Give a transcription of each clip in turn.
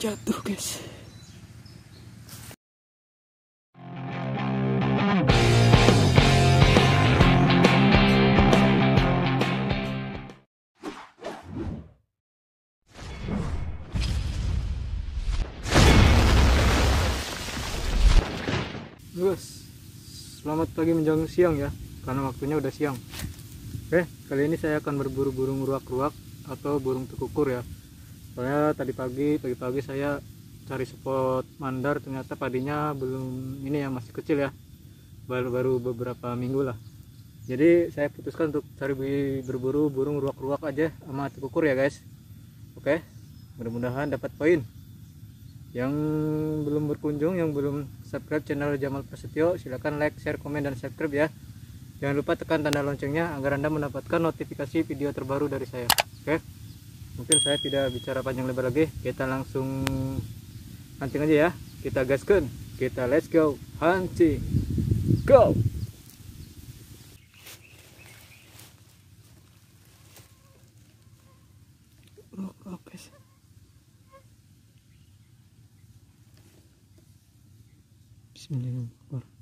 jatuh guys Guys, selamat pagi menjelang siang ya, karena waktunya udah siang. Oke, kali ini saya akan berburu burung ruak-ruak atau burung tekukur ya. Soalnya tadi pagi, pagi-pagi saya cari spot mandar, ternyata padinya belum ini ya masih kecil ya, baru-baru beberapa minggu lah. Jadi saya putuskan untuk cari berburu burung ruak-ruak aja sama tekukur ya guys. Oke, mudah-mudahan dapat poin. Yang belum berkunjung yang belum subscribe channel Jamal Prasetyo silahkan like share komen dan subscribe ya. Jangan lupa tekan tanda loncengnya agar anda mendapatkan notifikasi video terbaru dari saya. Oke mungkin saya tidak bicara panjang lebar lagi. Kita langsung hunting aja ya. Kita gaskan. Kita let's go. Hunting go! Oke. Bismillahirrahmanirrahim.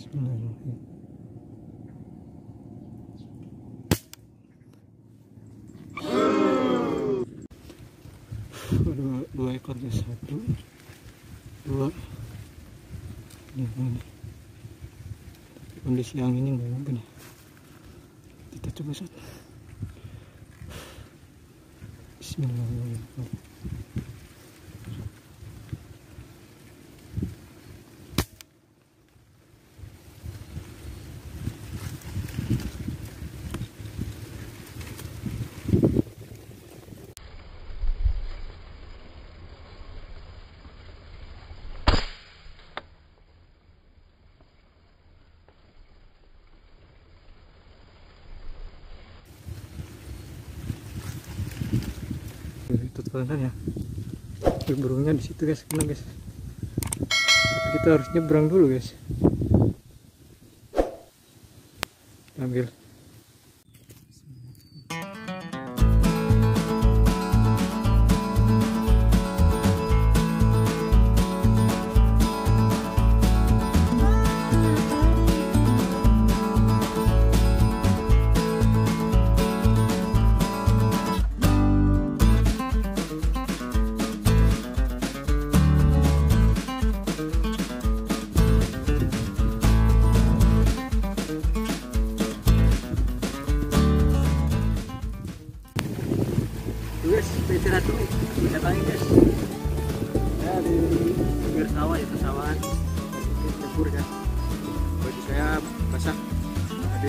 Bismillahirrahmanirrahim. Dua, dua satu, dua, ini, ini. Kondisi yang ini nggak mungkin. Kita coba satu. Bismillahirrahmanirrahim. Itu ya burungnya di situ guys. Kena guys. Tapi kita harus nyebrang dulu guys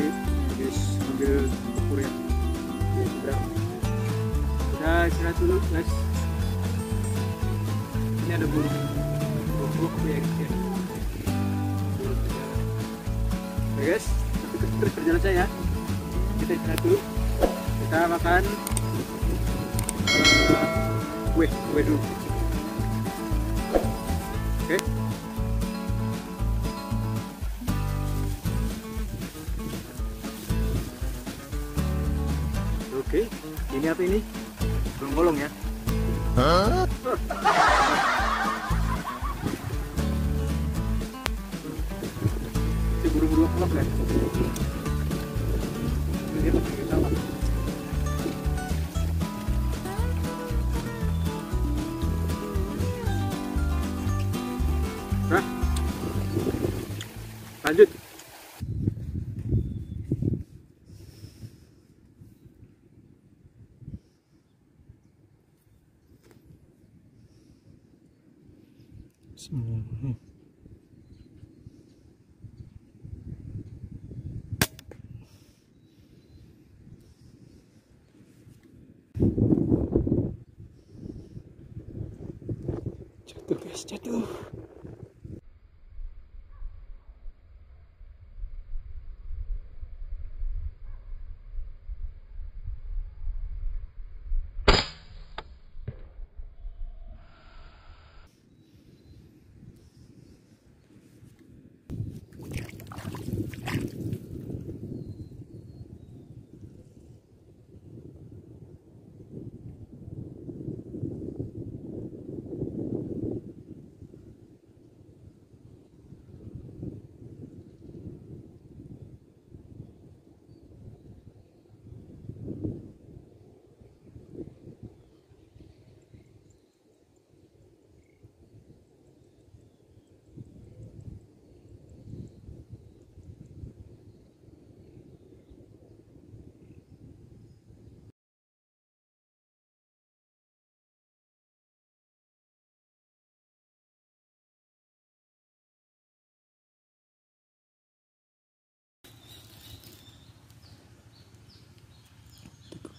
tadi habis ambil dapur ya kita istirahat dulu guys. Ini ada burung burung ya guys ya. Guys. Terus perjalanan saya kita istirahat dulu. Kita makan. Kue kue dulu. Oke oke ini apa ini? Belum bolong ya? Si buru-buru pelok kan Bismillahirrahmanirrahim. jatuh guys jatuh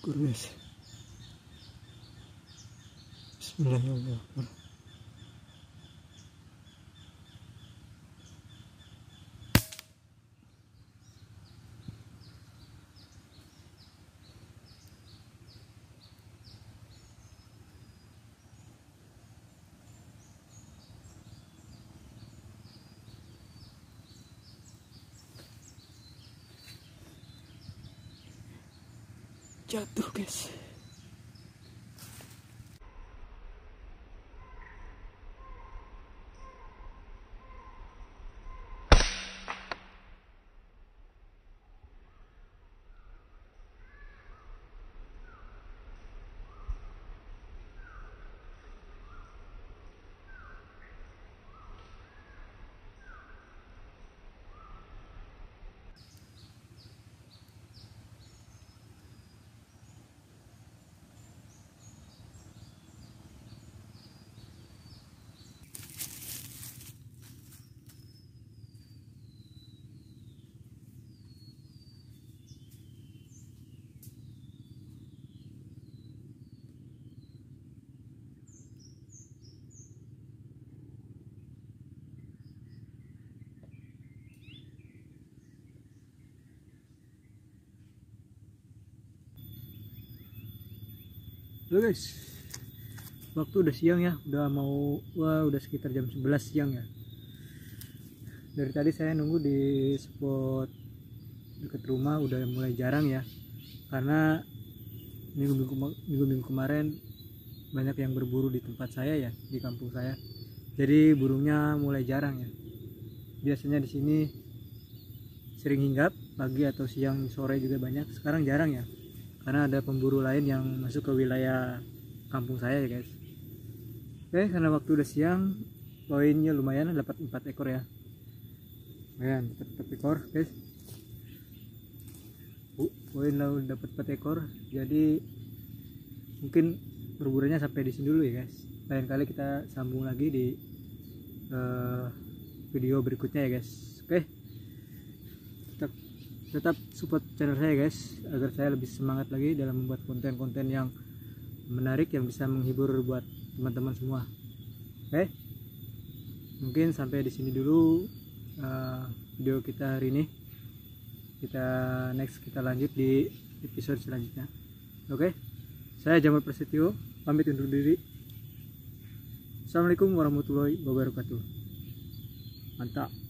Tegukur guys Bismillahirrahmanirrahim jatuh guys Halo guys. Waktu udah siang ya Udah mau Wah udah sekitar jam 11 siang ya. Dari tadi saya nunggu di spot Deket rumah udah mulai jarang ya. Karena Minggu-minggu minggu-minggu kemarin Banyak yang berburu di tempat saya ya Di kampung saya. Jadi burungnya mulai jarang ya. Biasanya di sini Sering hinggap Pagi atau siang sore juga banyak. Sekarang jarang ya karena ada pemburu lain yang masuk ke wilayah kampung saya ya guys. Oke karena waktu udah siang poinnya lumayan dapat 4 ekor ya. Lumayan dapat 4 ekor guys. Poin lalu dapat 4 ekor. Jadi mungkin berburunya sampai di sini dulu ya guys. Lain kali kita sambung lagi di uh, video berikutnya ya guys. Oke tetap support channel saya guys agar saya lebih semangat lagi dalam membuat konten-konten yang menarik yang bisa menghibur buat teman-teman semua. Oke? Okay? mungkin sampai di sini dulu uh, video kita hari ini. Kita next kita lanjut di episode selanjutnya. Oke? Okay? saya Jamal Prasetyo pamit undur diri. Assalamualaikum warahmatullahi wabarakatuh. Mantap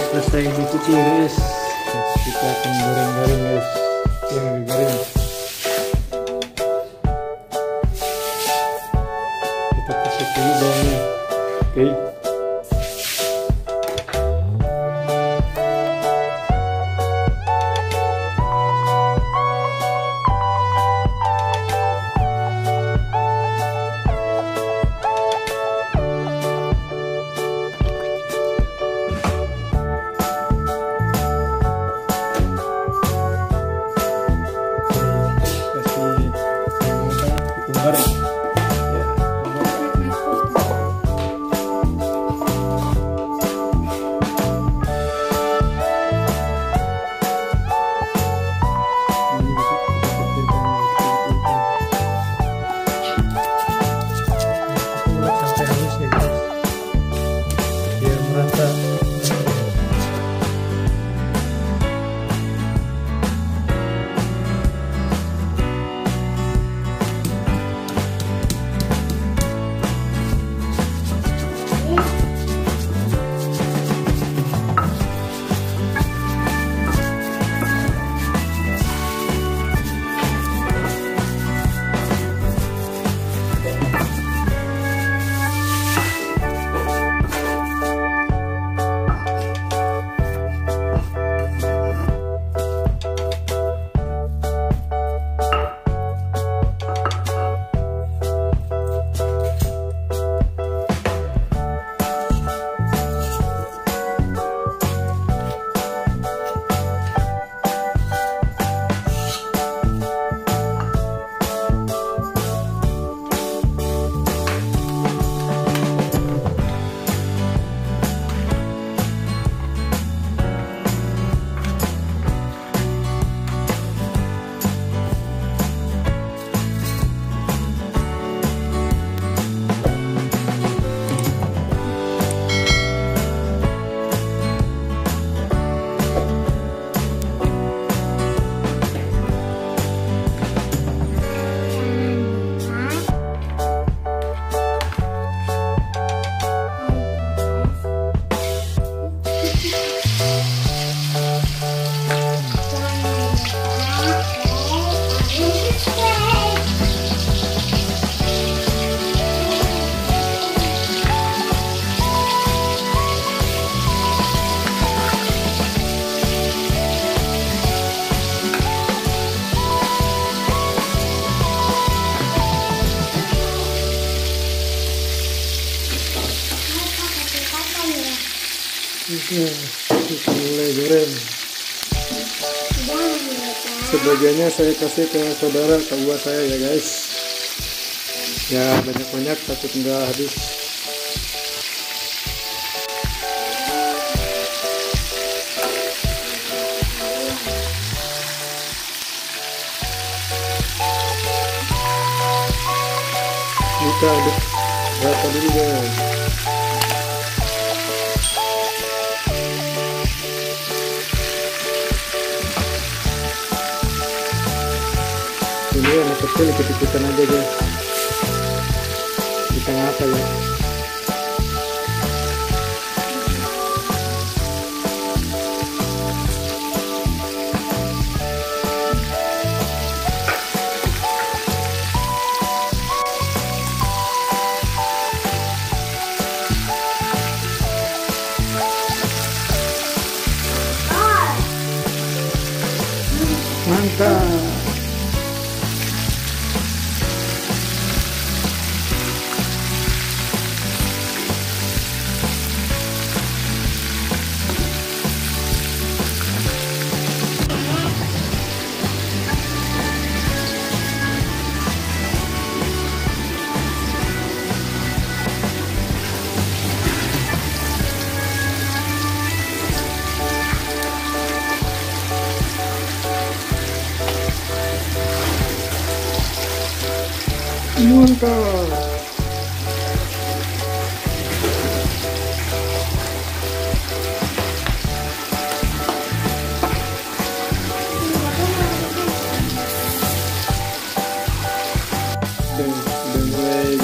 selesai dicuci guys. Kita akan goreng-goreng guys. Yang garing Kita mulai goreng. Sebagiannya saya kasih ke saudara ke buah saya ya guys. Ya banyak-banyak takut nggak habis. Kita aduk rata dulu guys. Ini anak kecil ikut-ikutan aja guys di tengah apa ya? Mantap mantap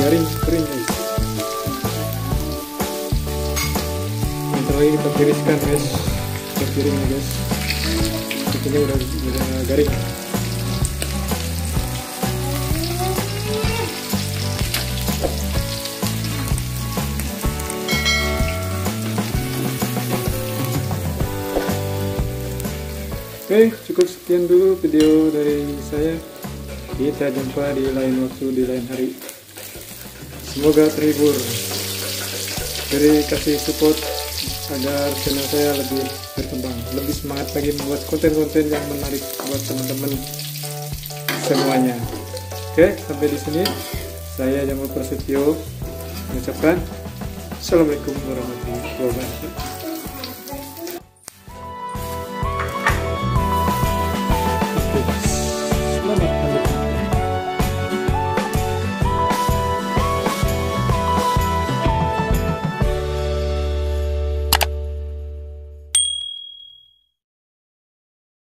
udah, guys. Kita tiriskan guys. Kita ini udah, udah garing Oke, cukup sekian dulu video dari saya. Kita jumpa di lain waktu, di lain hari. Semoga terhibur. Jadi kasih support agar channel saya lebih berkembang, lebih semangat lagi membuat konten-konten yang menarik buat teman-teman semuanya. Oke, sampai di sini saya Jamal Prasetyo mengucapkan Assalamualaikum warahmatullahi wabarakatuh.